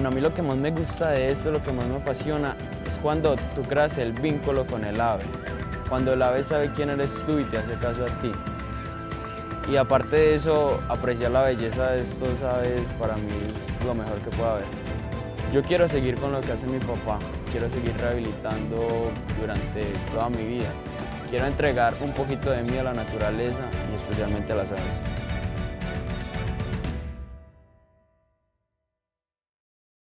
Bueno, a mí lo que más me gusta de esto, lo que más me apasiona, es cuando tú creas el vínculo con el ave. Cuando el ave sabe quién eres tú y te hace caso a ti. Y aparte de eso, apreciar la belleza de estos aves para mí es lo mejor que pueda haber. Yo quiero seguir con lo que hace mi papá, quiero seguir rehabilitando durante toda mi vida. Quiero entregar un poquito de mí a la naturaleza y especialmente a las aves.